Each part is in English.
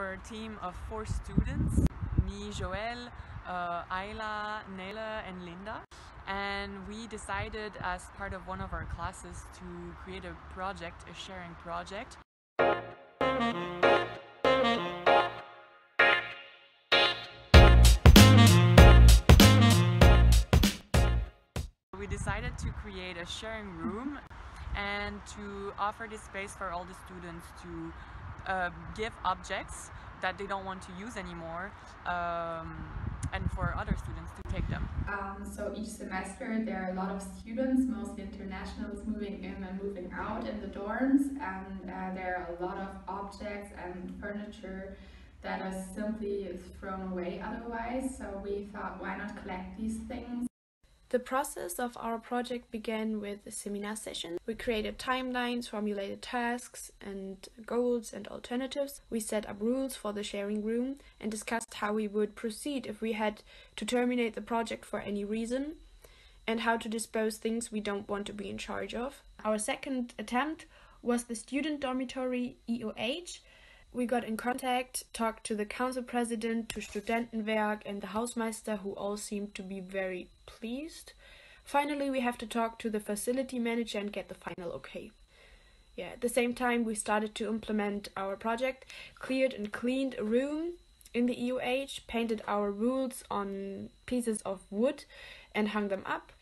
We're a team of four students, me, Joëlle, uh, Ayla, Nele and Linda. And we decided as part of one of our classes to create a project, a sharing project. We decided to create a sharing room and to offer this space for all the students to uh, give objects that they don't want to use anymore um, and for other students to take them. Um, so each semester there are a lot of students, mostly internationals, moving in and moving out in the dorms and uh, there are a lot of objects and furniture that are simply thrown away otherwise. So we thought why not collect these things the process of our project began with a seminar session. We created timelines, formulated tasks and goals and alternatives. We set up rules for the sharing room and discussed how we would proceed if we had to terminate the project for any reason and how to dispose things we don't want to be in charge of. Our second attempt was the student dormitory EOH we got in contact, talked to the council president, to Studentenwerk and the Hausmeister, who all seemed to be very pleased. Finally, we have to talk to the facility manager and get the final okay. Yeah, at the same time, we started to implement our project, cleared and cleaned a room in the EUH, painted our rules on pieces of wood, and hung them up.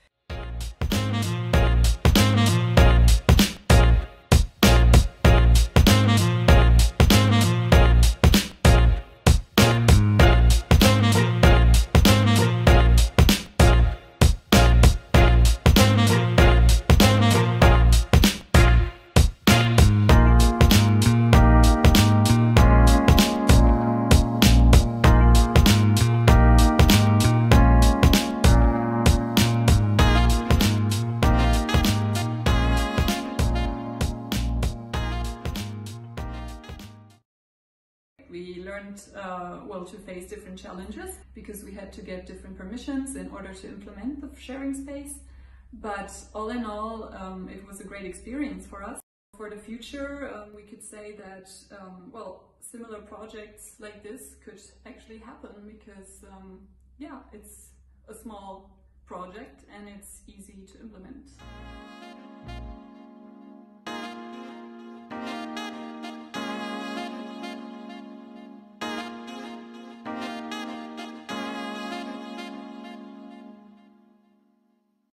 We learned uh, well to face different challenges because we had to get different permissions in order to implement the sharing space. But all in all, um, it was a great experience for us. For the future, um, we could say that, um, well, similar projects like this could actually happen because, um, yeah, it's a small project and it's easy to implement.